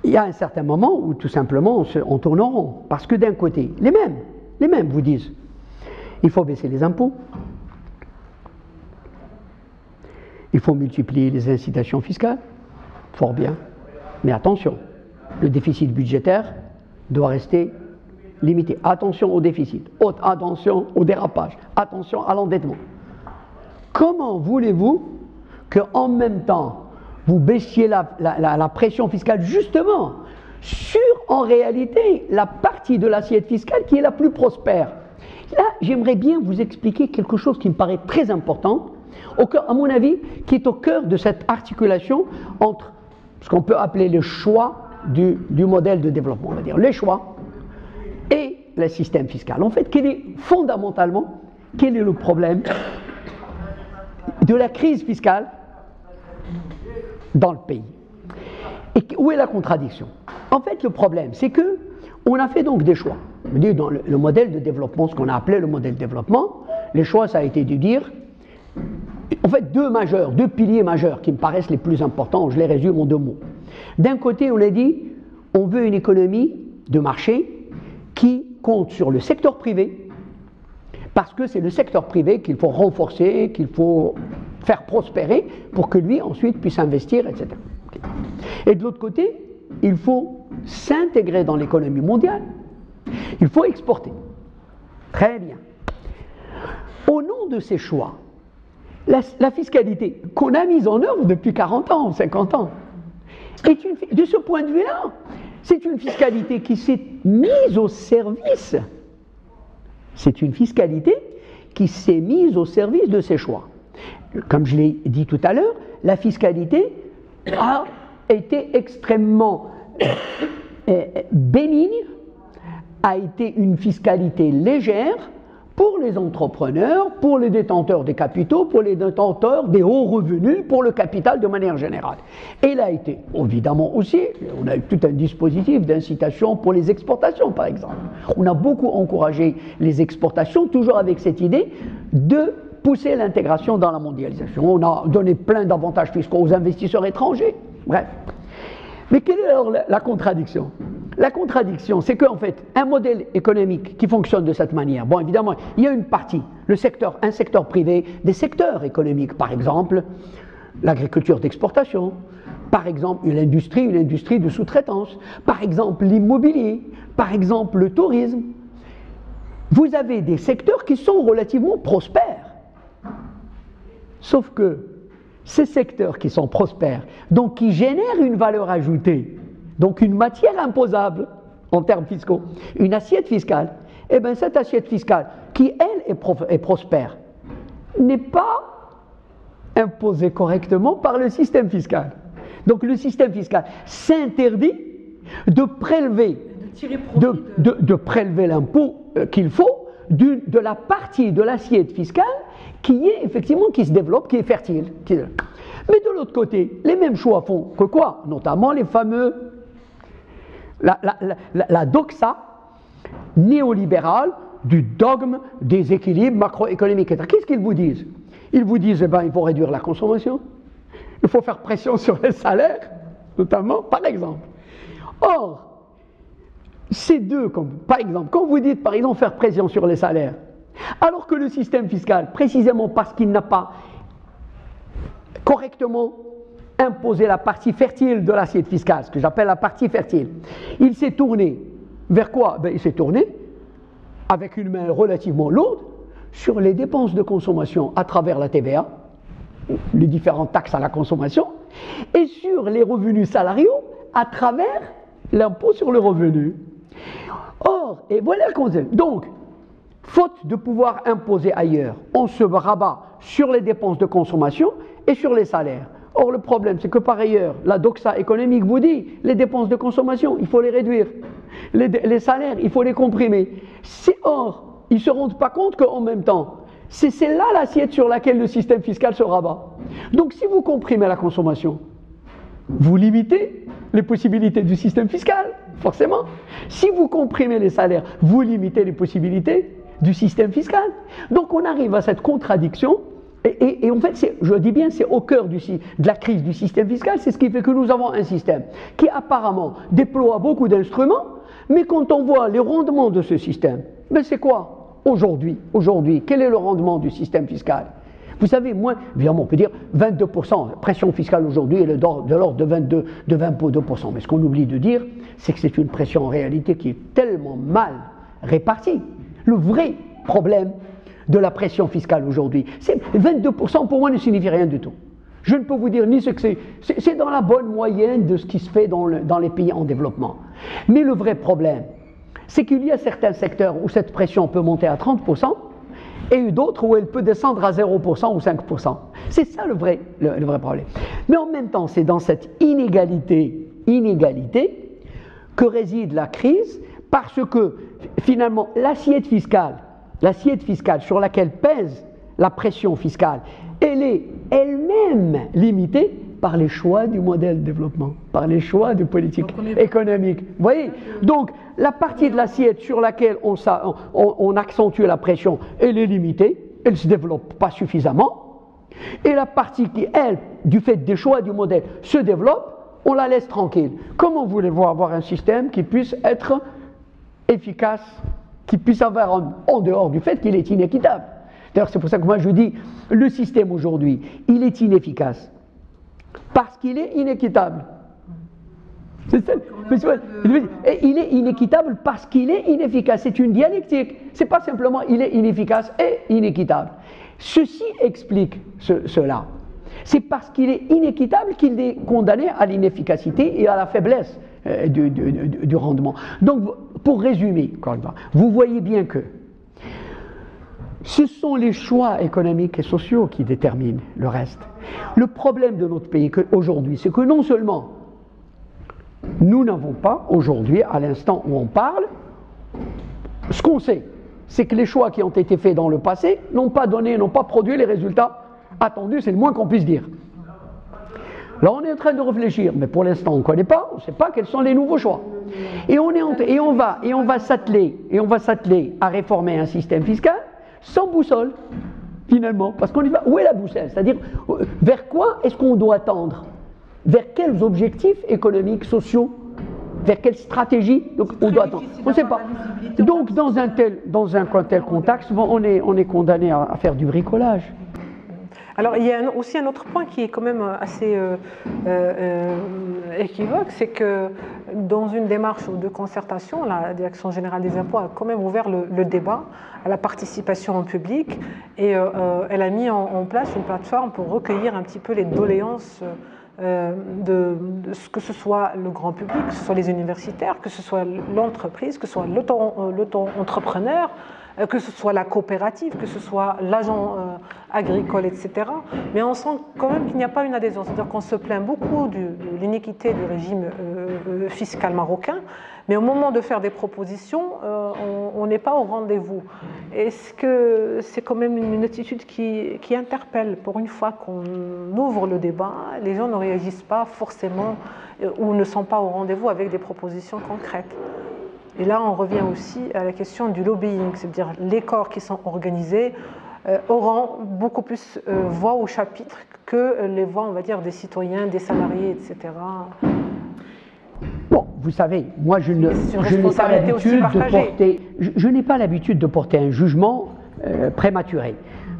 il y a un certain moment où tout simplement on, tourne en rond. Parce que d'un côté, les mêmes, les mêmes vous disent, il faut baisser les impôts, il faut multiplier les incitations fiscales, fort bien, mais attention, le déficit budgétaire doit rester limité. Attention au déficit, attention au dérapage, attention à l'endettement. Comment voulez-vous qu'en même temps, vous baissiez la, pression fiscale justement sur, en réalité, la partie de l'assiette fiscale qui est la plus prospère? Là, j'aimerais bien vous expliquer quelque chose qui me paraît très important, à mon avis, qui est au cœur de cette articulation entre ce qu'on peut appeler le choix du, du modèle de développement, on va dire, les choix et le système fiscal. En fait, quel est fondamentalement, quel est le problème de la crise fiscale dans le pays? Et où est la contradiction? En fait, le problème, c'est que on a fait donc des choix. Dans le, modèle de développement, ce qu'on a appelé le modèle de développement, les choix, ça a été de dire, en fait, deux majeurs, deux piliers majeurs qui me paraissent les plus importants, je les résume en deux mots. D'un côté, on a dit, on veut une économie de marché qui compte sur le secteur privé, parce que c'est le secteur privé qu'il faut renforcer, qu'il faut faire prospérer pour que lui ensuite puisse investir, etc. Et de l'autre côté, il faut s'intégrer dans l'économie mondiale, il faut exporter. Très bien. Au nom de ces choix, la, fiscalité qu'on a mise en œuvre depuis 40 ans, 50 ans, est une, de ce point de vue-là, c'est une fiscalité qui s'est mise au service. C'est une fiscalité qui s'est mise au service de ses choix. Comme je l'ai dit tout à l'heure, la fiscalité a été extrêmement euh, bénigne, a été une fiscalité légère pour les entrepreneurs, pour les détenteurs des capitaux, pour les détenteurs des hauts revenus, pour le capital de manière générale. Et il a été, évidemment aussi, on a eu tout un dispositif d'incitation pour les exportations, par exemple. On a beaucoup encouragé les exportations, toujours avec cette idée de pousser l'intégration dans la mondialisation. On a donné plein d'avantages fiscaux aux investisseurs étrangers. Bref. Mais quelle est alors la contradiction? La contradiction, c'est qu'en fait, un modèle économique qui fonctionne de cette manière, bon, évidemment, il y a une partie, le secteur, un secteur privé, des secteurs économiques, par exemple, l'agriculture d'exportation, par exemple, une industrie, une industrie de sous-traitance, par exemple, l'immobilier, par exemple, le tourisme. Vous avez des secteurs qui sont relativement prospères. Sauf que ces secteurs qui sont prospères, donc qui génèrent une valeur ajoutée, donc une matière imposable en termes fiscaux, une assiette fiscale, et eh bien cette assiette fiscale, qui elle est, prospère, n'est pas imposée correctement par le système fiscal. Donc le système fiscal s'interdit de prélever, de, prélever l'impôt euh, qu'il faut de la partie de l'assiette fiscale qui est effectivement qui se développe, qui est fertile. Mais de l'autre côté, les mêmes choix font que quoi? Notamment les fameux la, doxa néolibérale du dogme des équilibres macroéconomiques. Qu'est-ce qu'ils vous disent? Ils vous disent, eh ben, il faut réduire la consommation, il faut faire pression sur les salaires, notamment, par exemple. Or, ces deux, comme, par exemple, quand vous dites, par exemple, faire pression sur les salaires, alors que le système fiscal, précisément parce qu'il n'a pas correctement imposer la partie fertile de l'assiette fiscale, ce que j'appelle la partie fertile. Il s'est tourné vers quoi? Ben, Il s'est tourné avec une main relativement lourde sur les dépenses de consommation à travers la TVA, les différentes taxes à la consommation, et sur les revenus salariaux à travers l'impôt sur le revenu. Or, et voilà le concept. Donc, faute de pouvoir imposer ailleurs, on se rabat sur les dépenses de consommation et sur les salaires. Or, le problème, c'est que par ailleurs, la doxa économique vous dit les dépenses de consommation, il faut les réduire. Les, salaires, il faut les comprimer. or, ils ne se rendent pas compte qu'en même temps, c'est là l'assiette sur laquelle le système fiscal se rabat. Donc, si vous comprimez la consommation, vous limitez les possibilités du système fiscal, forcément. Si vous comprimez les salaires, vous limitez les possibilités du système fiscal. Donc on arrive à cette contradiction et, en fait, je dis bien, c'est au cœur de la crise du système fiscal, c'est ce qui fait que nous avons un système qui apparemment déploie beaucoup d'instruments, mais quand on voit les rendements de ce système, ben c'est quoi aujourd'hui Aujourd'hui, quel est le rendement du système fiscal? Vous savez, moins, évidemment, on peut dire 22%, pression fiscale aujourd'hui, est de l'ordre de 22, de 22%. Mais ce qu'on oublie de dire, c'est que c'est une pression en réalité qui est tellement mal répartie. Le vrai problème de la pression fiscale aujourd'hui, c'est 22% pour moi ne signifie rien du tout. Je ne peux vous dire ni ce que c'est. C'est dans la bonne moyenne de ce qui se fait dans, dans les pays en développement. Mais le vrai problème, c'est qu'il y a certains secteurs où cette pression peut monter à 30%, et d'autres où elle peut descendre à 0% ou 5%. C'est ça le vrai, le, vrai problème. Mais en même temps, c'est dans cette inégalité, inégalité que réside la crise, parce que finalement, l'assiette fiscale, l'assiette fiscale sur laquelle pèse la pression fiscale, elle est elle-même limitée par les choix du modèle de développement, par les choix de politique économique. Vous voyez? Donc, la partie de l'assiette sur laquelle on, on, accentue la pression, elle est limitée, elle ne se développe pas suffisamment. Et la partie qui, elle, du fait des choix du modèle, se développe, on la laisse tranquille. Comment voulez-vous avoir un système qui puisse être efficace, qui puisse avoir en dehors du fait qu'il est inéquitable D'ailleurs, c'est pour ça que moi je dis, le système aujourd'hui, il est inefficace parce qu'il est inéquitable. Et il est inéquitable parce qu'il est inefficace. C'est une dialectique. C'est pas simplement il est inefficace et inéquitable. Ceci explique cela. C'est parce qu'il est inéquitable qu'il est condamné à l'inefficacité et à la faiblesse euh, du, rendement. Donc, pour résumer, vous voyez bien que ce sont les choix économiques et sociaux qui déterminent le reste. Le problème de notre pays aujourd'hui, c'est que non seulement nous n'avons pas aujourd'hui, à l'instant où on parle, ce qu'on sait, c'est que les choix qui ont été faits dans le passé n'ont pas donné, n'ont pas produit les résultats attendus, c'est le moins qu'on puisse dire. Là, on est en train de réfléchir, mais pour l'instant, on ne connaît pas, on ne sait pas quels sont les nouveaux choix. Et on, est et on va, et on va s'atteler, et on va s'atteler à réformer un système fiscal sans boussole, finalement. Parce qu'on va, où est la boussole? C'est-à-dire, euh, vers quoi est-ce qu'on doit tendre? Vers quels objectifs économiques, sociaux? Vers quelle stratégie? Donc, on doit tendre On ne sait pas. Donc, dans un tel, dans un tel contexte, on, est, on est condamné à, faire du bricolage. Alors, il y a aussi un autre point qui est quand même assez euh, euh, équivoque, c'est que dans une démarche de concertation, la Direction générale des impôts a quand même ouvert le débat à la participation en public et euh, euh, elle a mis en, place une plateforme pour recueillir un petit peu les doléances euh, de, que ce soit le grand public, que ce soit les universitaires, que ce soit l'entreprise, que ce soit l'auto-entrepreneur, que ce soit la coopérative, que ce soit l'agent agricole, etc. Mais on sent quand même qu'il n'y a pas une adhésion. C'est-à-dire qu'on se plaint beaucoup de l'iniquité du régime fiscal marocain, mais au moment de faire des propositions, euh, on n'est pas au rendez-vous. Est-ce que c'est quand même une attitude qui, interpelle Pour une fois qu'on ouvre le débat, les gens ne réagissent pas forcément euh, ou ne sont pas au rendez-vous avec des propositions concrètes? Et là, on revient aussi à la question du lobbying, c'est-à-dire les corps qui sont organisés euh, auront beaucoup plus voix au chapitre que les voix, on va dire, des citoyens, des salariés, etc. Bon, vous savez, moi je, ne, n'ai pas l'habitude de porter, je, n'ai pas l'habitude de porter un jugement euh, prématuré.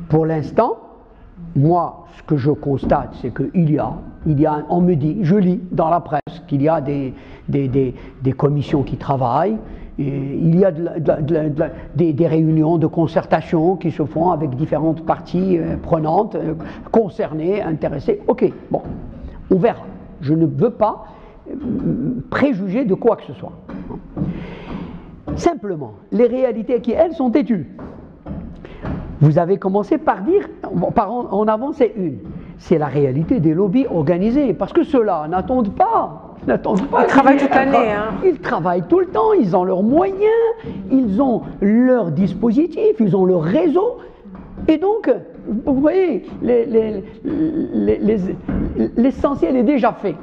Pour l'instant, moi, ce que je constate, c'est qu'il y a, il y a, on me dit, je lis dans la presse qu'il y a des, des, des, commissions qui travaillent, et il y a des, réunions de concertation qui se font avec différentes parties euh, prenantes, euh, concernées, intéressées. Ok, bon, on verra. Je ne veux pas préjuger de quoi que ce soit. Simplement, les réalités qui, elles, sont têtues. Vous avez commencé par dire, par en, avancer une. C'est la réalité des lobbies organisés. Parce que ceux-là n'attendent pas. N'attendent pas. Ils travaillent toute l'année. Hein. Ils travaillent tout le temps, ils ont leurs moyens, ils ont leur dispositif, ils ont leur réseau. Et donc, vous voyez, l'essentiel est déjà fait.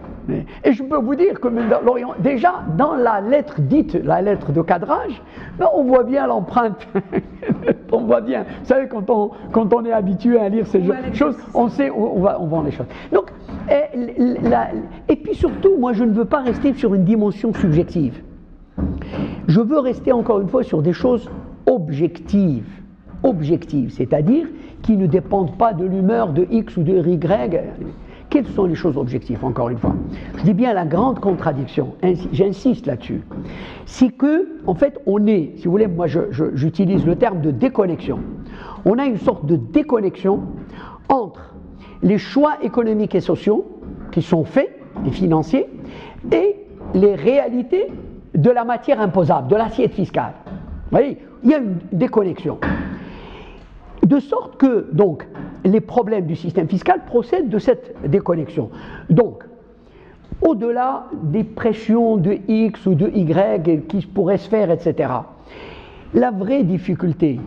Et je peux vous dire que déjà dans la lettre dite, la lettre de cadrage, ben, on voit bien l'empreinte. on voit bien. Vous savez, quand on, quand on est habitué à lire ces choses, on sait où on va, on vend les choses. Donc, et, et puis surtout, moi je ne veux pas rester sur une dimension subjective. Je veux rester encore une fois sur des choses objectives. objectives, c'est-à-dire qui ne dépendent pas de l'humeur de X ou de Y. Quelles sont les choses objectives, encore une fois Je dis bien la grande contradiction, j'insiste là-dessus, c'est que, en fait, on est, si vous voulez, moi j'utilise le terme de déconnexion. On a une sorte de déconnexion entre les choix économiques et sociaux qui sont faits, et financiers, et les réalités de la matière imposable, de l'assiette fiscale. Vous voyez, il y a une déconnexion. De sorte que, donc, les problèmes du système fiscal procèdent de cette déconnexion. Donc, au-delà des pressions de X ou de Y qui pourraient se faire, etc., la vraie difficulté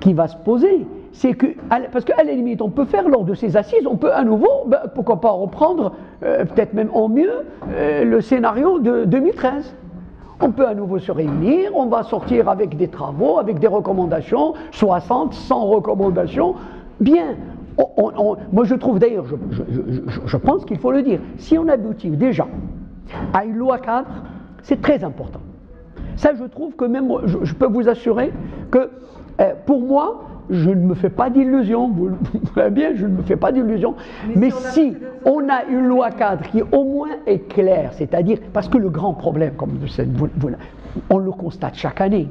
qui va se poser, c'est que, parce qu'à la limite, on peut faire lors de ces assises, on peut à nouveau, ben, pourquoi pas reprendre, euh, peut-être même en mieux, euh, le scénario de 2013. On peut à nouveau se réunir, on va sortir avec des travaux, avec des recommandations, 60, 100 recommandations. Bien, moi je trouve d'ailleurs, je, pense qu'il faut le dire, si on aboutit déjà à une loi cadre, c'est très important. Ça, je trouve que même, je, peux vous assurer que euh, pour moi, je ne me fais pas d'illusions, vous, voyez bien, je ne me fais pas d'illusions, mais, si, on, a une loi cadre qui au moins est claire, c'est-à-dire, parce que le grand problème, comme vous, on le constate chaque année,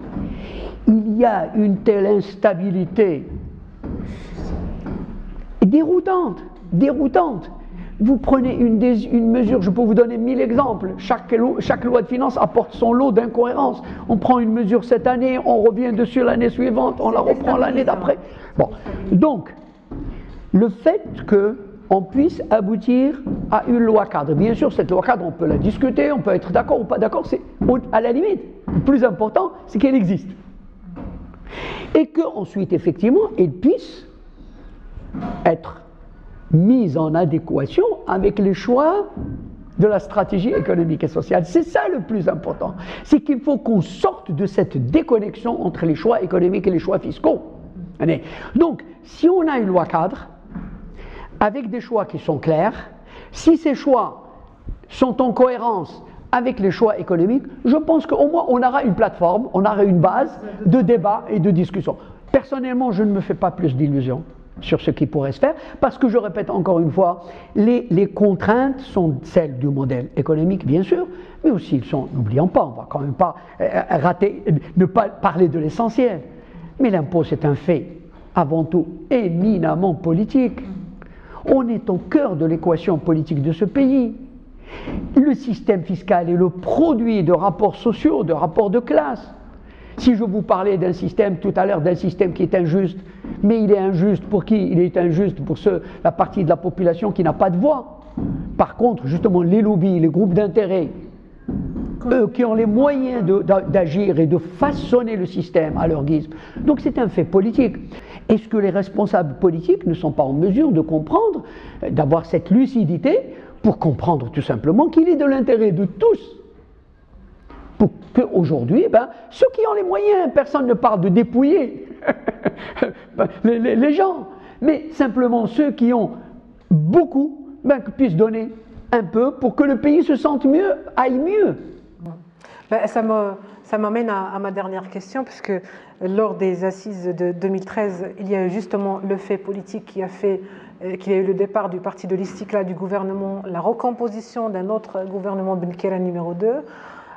il y a une telle instabilité déroutante, déroutante. Vous prenez une, une, mesure, je peux vous donner mille exemples. Chaque, chaque loi de finances apporte son lot d'incohérences. On prend une mesure cette année, on revient dessus l'année suivante, on la reprend l'année d'après. Bon, donc, le fait que on puisse aboutir à une loi cadre. Bien sûr, cette loi cadre, on peut la discuter, on peut être d'accord ou pas d'accord, c'est à la limite. Le plus important, c'est qu'elle existe. Et qu'ensuite, effectivement, elle puisse être mise en adéquation avec les choix de la stratégie économique et sociale. C'est ça le plus important. C'est qu'il faut qu'on sorte de cette déconnexion entre les choix économiques et les choix fiscaux. Donc, si on a une loi cadre, avec des choix qui sont clairs, si ces choix sont en cohérence avec les choix économiques, je pense qu'au moins on aura une plateforme, on aura une base de débat et de discussion. Personnellement, je ne me fais pas plus d'illusions sur ce qui pourrait se faire, parce que je répète encore une fois, les, contraintes sont celles du modèle économique, bien sûr, mais aussi n'oublions pas, on ne va quand même pas euh, rater, ne pas parler de l'essentiel, mais l'impôt c'est un fait avant tout éminemment politique. On est au cœur de l'équation politique de ce pays. Le système fiscal est le produit de rapports sociaux, de rapports de classe. Si je vous parlais d'un système tout à l'heure, d'un système qui est injuste, mais il est injuste pour qui? Il est injuste pour ceux, la partie de la population qui n'a pas de voix. Par contre, justement, les lobbies, les groupes d'intérêt, eux qui ont les moyens d'agir et de façonner le système à leur guise. Donc c'est un fait politique. Est-ce que les responsables politiques ne sont pas en mesure de comprendre, euh, d'avoir cette lucidité pour comprendre tout simplement qu'il est de l'intérêt de tous pour qu'aujourd'hui, ben, ceux qui ont les moyens, personne ne parle de dépouiller les, gens, mais simplement ceux qui ont beaucoup, ben, puissent donner un peu pour que le pays se sente mieux, aille mieux. Ben, ça m'amène à, à, ma dernière question, puisque lors des assises de 2013, il y a eu justement le fait politique qui a fait euh, qu'il y a eu le départ du parti de l'Istikla du gouvernement, la recomposition d'un autre gouvernement Benkera numéro 2.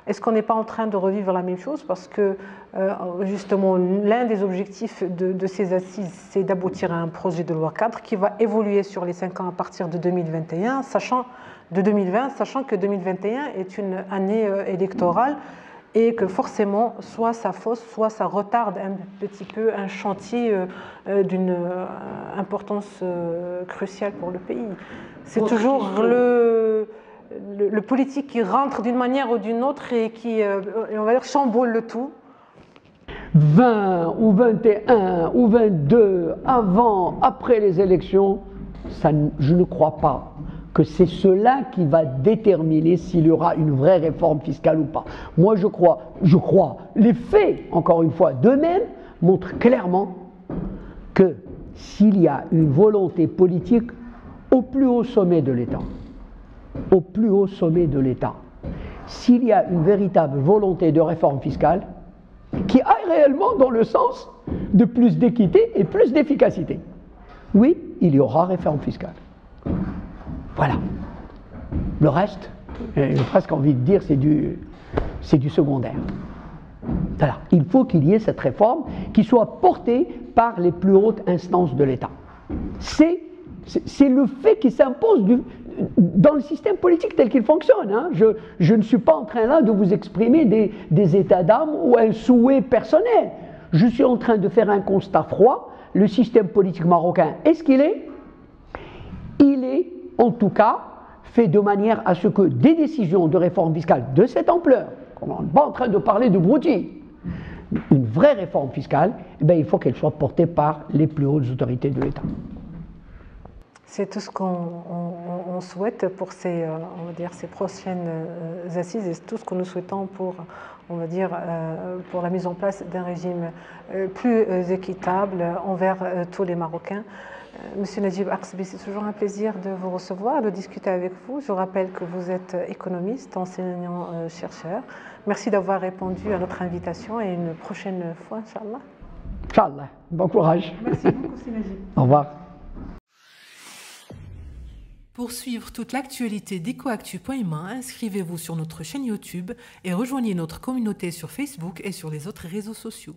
Est-ce qu'on n'est pas en train de revivre la même chose Parce que euh, justement, l'un des objectifs de, ces assises, c'est d'aboutir à un projet de loi cadre qui va évoluer sur les cinq ans à partir de 2021, sachant de 2020, sachant que 2021 est une année euh, électorale et que forcément, soit ça fausse, soit ça retarde un petit peu un chantier euh, d'une importance cruciale pour le pays. C'est toujours le le, politique qui rentre d'une manière ou d'une autre et qui, euh, on va dire, chamboule le tout 20 ou 21 ou 22 avant, après les élections, je ne crois pas que c'est cela qui va déterminer s'il y aura une vraie réforme fiscale ou pas. Moi, je crois, je crois, les faits, encore une fois, d'eux-mêmes, montrent clairement que s'il y a une volonté politique au plus haut sommet de l'État, au plus haut sommet de l'État. S'il y a une véritable volonté de réforme fiscale, qui aille réellement dans le sens de plus d'équité et plus d'efficacité. Oui, il y aura réforme fiscale. Voilà. Le reste, j'ai presque envie de dire, c'est du, c'est du secondaire. Il faut qu'il y ait cette réforme qui soit portée par les plus hautes instances de l'État. C'est, c'est le fait qui s'impose dans le système politique tel qu'il fonctionne. Hein. Je, ne suis pas en train là de vous exprimer des, états d'âme ou un souhait personnel. Je suis en train de faire un constat froid. Le système politique marocain est ce qu'il est? Il est, en tout cas, fait de manière à ce que des décisions de réforme fiscale de cette ampleur, on n'est pas en train de parler de broutilles, une vraie réforme fiscale, eh bien, il faut qu'elle soit portée par les plus hautes autorités de l'État. C'est tout ce qu'on souhaite pour ces, euh, on va dire, ces prochaines euh, assises et tout ce que nous souhaitons pour, on va dire, euh, pour la mise en place d'un régime plus équitable envers tous les Marocains. Monsieur Najib Aksbi, c'est toujours un plaisir de vous recevoir, de discuter avec vous. Je rappelle que vous êtes économiste, enseignant-chercheur. Merci d'avoir répondu à notre invitation et une prochaine fois, Inch'Allah. Inch'Allah. Bon courage. Merci beaucoup, Najib. Au revoir. Pour suivre toute l'actualité d'EcoActu.ma, inscrivez-vous sur notre chaîne YouTube et rejoignez notre communauté sur Facebook et sur les autres réseaux sociaux.